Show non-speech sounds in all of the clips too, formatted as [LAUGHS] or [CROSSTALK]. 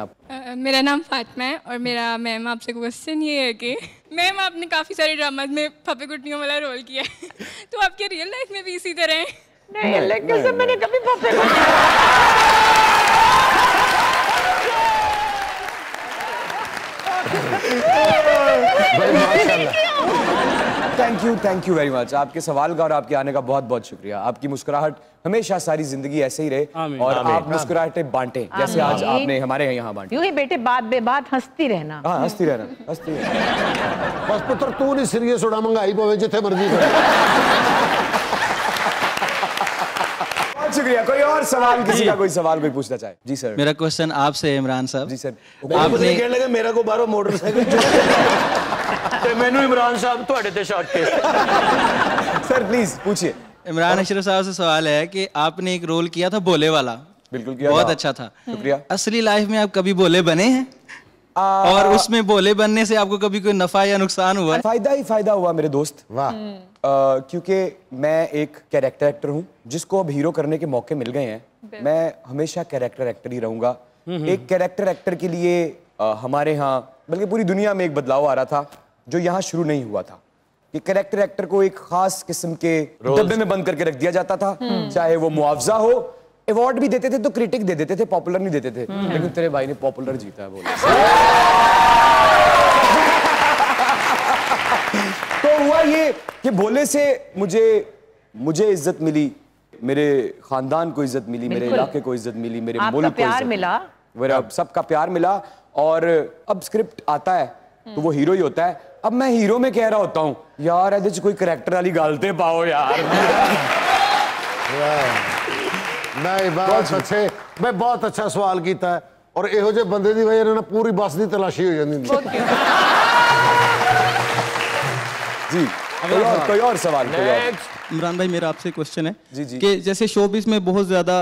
आप मेरा नाम फातिमा है और मेरा मैम आपसे क्वेश्चन ये है कि मैम आपने काफ़ी सारे ड्रामाज में फपे गुटनियों वाला रोल किया है। [LAUGHS] तो आपके रियल लाइफ में भी इसी तरह है? नहीं लेकिन से मैंने कभी फपे [LAUGHS] [LAUGHS] thank you thank you very much आपके सवाल का और आपके आने का बहुत बहुत शुक्रिया। आपकी मुस्कुराहट हमेशा सारी ज़िंदगी ऐसे ही रहे और। आप मुस्कुराहटें बांटें जैसे आज आपने हमारे यहाँ बांटे। यूँ ही बेटे बात बेबात हंसती रहना। हाँ हंसती रहना हंसती रहना। बस पुत्र तू नहीं सीरियस होना मंगाई पवे जिथे मर्ज़ी शुक्रिया। कोई और सवाल किसी का कोई सवाल कोई पूछना चाहे? जी सर मेरा क्वेश्चन आपसे इमरान साहब। जी सर आपने कहने लगे मेरा को बाहरों मोटरसाइकिल ਮੈਨੂੰ ਇਮਰਾਨ ਸਾਹਿਬ ਤੁਹਾਡੇ ਤੇ ਸ਼ਾਟ ਕੇ सर प्लीज पूछिए इमरान अशरफ साहब से सवाल है कि आपने एक रोल किया था बोले वाला बिल्कुल किया बहुत था। अच्छा था शुक्रिया असली लाइफ में आप कभी बोले बने हैं और उसमें बोले बनने से आपको कभी कोई नफा या नुकसान हुआ है फायदा ही फायदा हुआ मेरे दोस्त वाह अ, क्योंकि मैं एक कैरेक्टर एक्टर हूँ जिसको अब हीरो करने के मौके मिल गए हैं मैं हमेशा कैरेक्टर एक्टर ही रहूंगा एक कैरेक्टर एक्टर के लिए अ, हमारे यहाँ बल्कि पूरी दुनिया में एक बदलाव आ रहा था जो यहाँ शुरू नहीं हुआ था कि कैरेक्टर एक्टर को एक खास किस्म के डब्बे में बंद करके रख दिया जाता था चाहे वो मुआवजा हो अवार्ड भी देते थे तो क्रिटिक दे देते थे पॉपुलर नहीं देते थे। लेकिन तेरे भाई ने पॉपुलर जीता है बोले। [LAUGHS] तो हुआ ये कि बोले से मुझे मुझे इज़्ज़त मिली मेरे खानदान को इज़्ज़त मिली मेरे इलाके को इज़्ज़त मिली मेरे मुल्क को प्यार मिला। मेरा सबका प्यार मिला और अब स्क्रिप्ट आता है। तो वो हीरो ही होता है अब मैं हीरो में कह रहा होता हूँ यार ਇਹਦੇ ਚ कोई करैक्टर वाली गलते पाओ यार नहीं बहुत अच्छे मैं बहुत अच्छा सवाल किया है और ਇਹੋ ਜਿਹੇ ਬੰਦੇ ਦੀ ਵਜ੍ਹਾ ਨਾਲ ਪੂਰੀ ਬੱਸ ਦੀ ਤਲਾਸ਼ੀ ਹੋ ਜਾਂਦੀ ਹੁੰਦੀ ਹੈ। जी कोई और कोई और सवाल कोई और इमरान भाई मेरा आपसे क्वेश्चन है जी, जी। कि जैसे शोबिस में बहुत ज़्यादा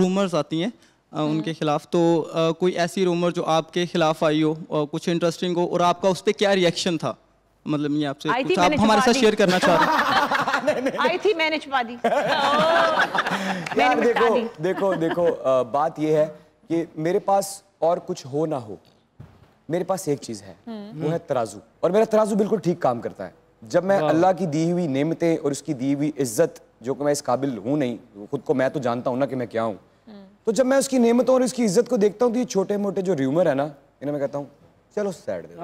रूमर्स आती हैं अ, उनके खिलाफ। तो अ, कोई ऐसी रूमर जो आपके खिलाफ आई हो और कुछ इंटरेस्टिंग हो और आपका उस पर क्या रिएक्शन था? मतलब ये आपसे कुछ आप हमारे साथ शेयर करना चाह रहे हैं। [LAUGHS] आई थी मैंने छुपा दी। [LAUGHS] यार देखो देखो देखो बात ये है कि मेरे पास और कुछ हो ना हो मेरे पास एक चीज़ है वो है तराजू। और मेरा तराजू बिल्कुल ठीक काम करता है। जब मैं अल्लाह की दी हुई नेमतें और उसकी दी हुई इज़्ज़त जो कि मैं इस काबिल हूँ नहीं खुद को मैं तो जानता हूँ ना कि मैं क्या हूँ तो जब मैं उसकी नेमतों और इसकी इज़्ज़त को देखता हूँ तो ये छोटे मोटे जो र्यूमर है ना इन्हें मैं कहता हूँ चलो सैड दे